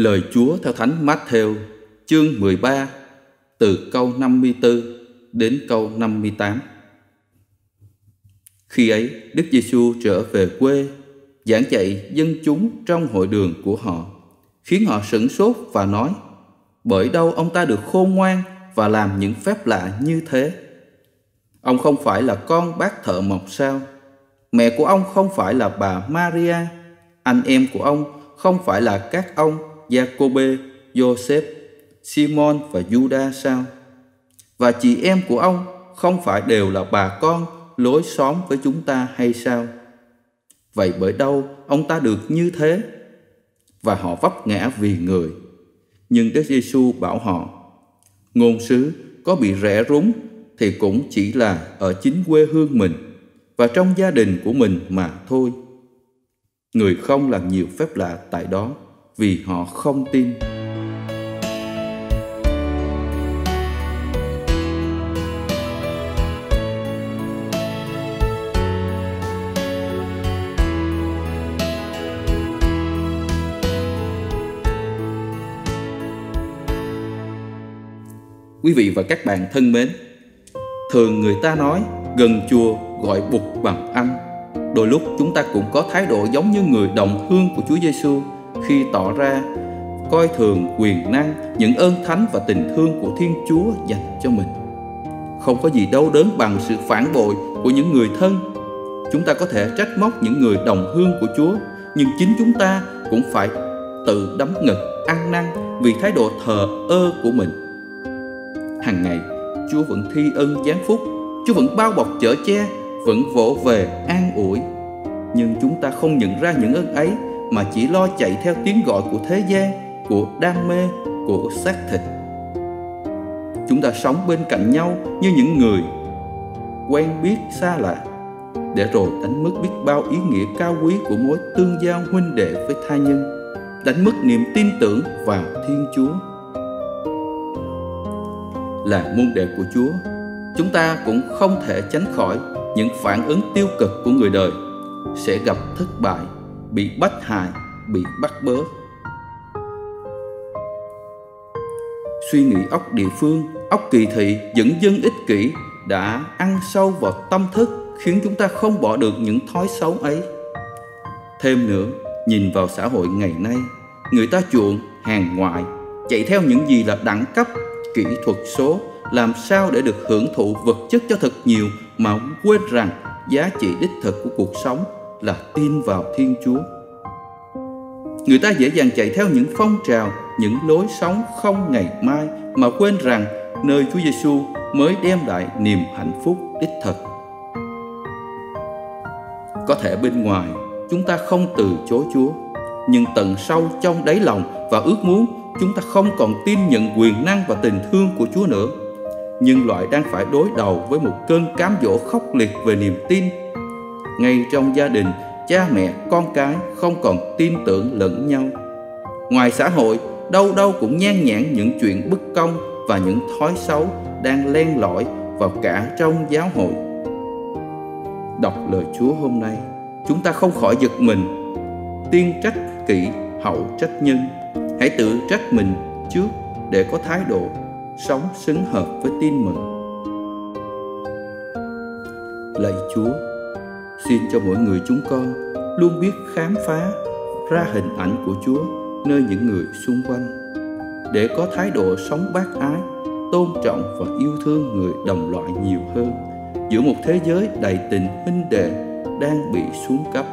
Lời Chúa theo Thánh Matthew chương 13 từ câu 54 đến câu 58. Khi ấy, Đức Giêsu trở về quê, giảng dạy dân chúng trong hội đường của họ, khiến họ sửng sốt và nói: Bởi đâu ông ta được khôn ngoan và làm những phép lạ như thế? Ông không phải là con bác thợ mộc sao? Mẹ của ông không phải là bà Maria, anh em của ông không phải là các ông Jacobe, Joseph, Simon và Judas sao? Và chị em của ông không phải đều là bà con lối xóm với chúng ta hay sao? Vậy bởi đâu ông ta được như thế? Và họ vấp ngã vì người. Nhưng Đức Giêsu bảo họ, ngôn sứ có bị rẽ rúng thì cũng chỉ là ở chính quê hương mình và trong gia đình của mình mà thôi. Người không làm nhiều phép lạ tại đó vì họ không tin. Quý vị và các bạn thân mến, thường người ta nói gần chùa gọi bụt bằng anh. Đôi lúc chúng ta cũng có thái độ giống như người đồng hương của Chúa Giêsu khi tỏ ra coi thường quyền năng, những ơn thánh và tình thương của Thiên Chúa dành cho mình. Không có gì đau đớn bằng sự phản bội của những người thân. Chúng ta có thể trách móc những người đồng hương của Chúa, nhưng chính chúng ta cũng phải tự đấm ngực, ăn năn vì thái độ thờ ơ của mình. Hàng ngày, Chúa vẫn thi ân giáng phúc, Chúa vẫn bao bọc chở che, vẫn vỗ về an ủi. Nhưng chúng ta không nhận ra những ơn ấy mà chỉ lo chạy theo tiếng gọi của thế gian, của đam mê, của xác thịt. Chúng ta sống bên cạnh nhau như những người quen biết xa lạ, để rồi đánh mất biết bao ý nghĩa cao quý của mối tương giao huynh đệ với tha nhân, đánh mất niềm tin tưởng vào Thiên Chúa. Là môn đệ của Chúa, chúng ta cũng không thể tránh khỏi những phản ứng tiêu cực của người đời sẽ gặp thất bại bị bắt hại, bị bắt bớ. Suy nghĩ ốc địa phương, ốc kỳ thị, dẫn dân ích kỷ đã ăn sâu vào tâm thức khiến chúng ta không bỏ được những thói xấu ấy. Thêm nữa, nhìn vào xã hội ngày nay, người ta chuộng hàng ngoại, chạy theo những gì là đẳng cấp, kỹ thuật số, làm sao để được hưởng thụ vật chất cho thật nhiều mà quên rằng giá trị đích thực của cuộc sống là tin vào Thiên Chúa. Người ta dễ dàng chạy theo những phong trào, những lối sống không ngày mai mà quên rằng nơi Chúa Giêsu mới đem lại niềm hạnh phúc đích thực. Có thể bên ngoài chúng ta không từ chối Chúa, nhưng tận sâu trong đáy lòng và ước muốn chúng ta không còn tin nhận quyền năng và tình thương của Chúa nữa. Nhưng loại đang phải đối đầu với một cơn cám dỗ khốc liệt về niềm tin ngay trong gia đình, cha mẹ, con cái không còn tin tưởng lẫn nhau. Ngoài xã hội, đâu đâu cũng nhan nhản những chuyện bất công và những thói xấu đang len lỏi vào cả trong giáo hội. Đọc lời chúa hôm nay, chúng ta không khỏi giật mình. Tiên trách kỹ, hậu trách nhân. Hãy tự trách mình trước để có thái độ sống xứng hợp với tin mừng. Lạy chúa. Xin cho mỗi người chúng con luôn biết khám phá ra hình ảnh của Chúa nơi những người xung quanh để có thái độ sống bác ái, tôn trọng và yêu thương người đồng loại nhiều hơn giữa một thế giới đầy tình huynh đệ đang bị xuống cấp.